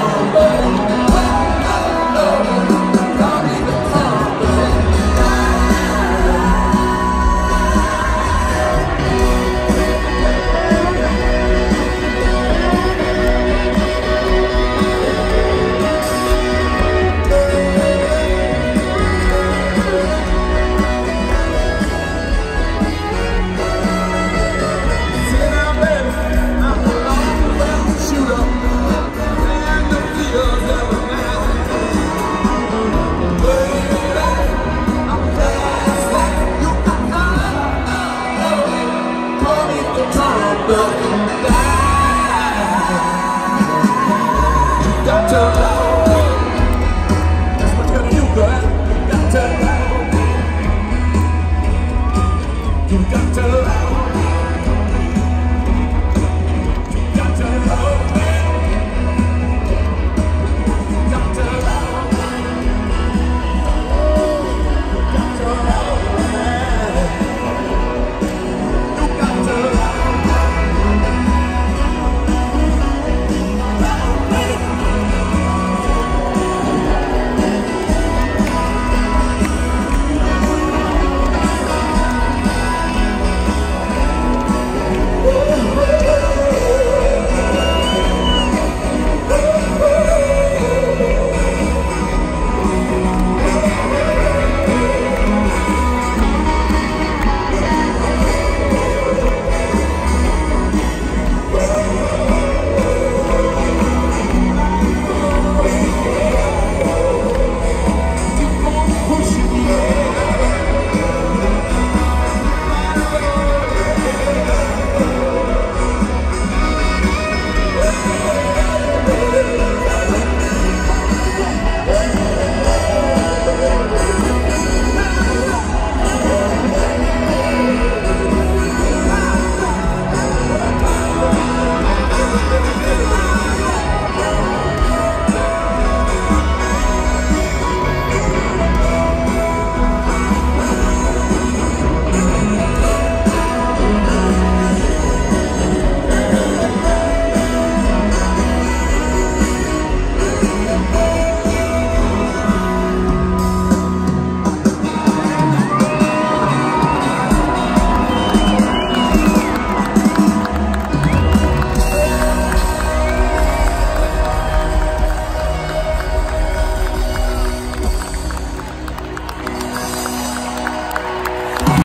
Música broken back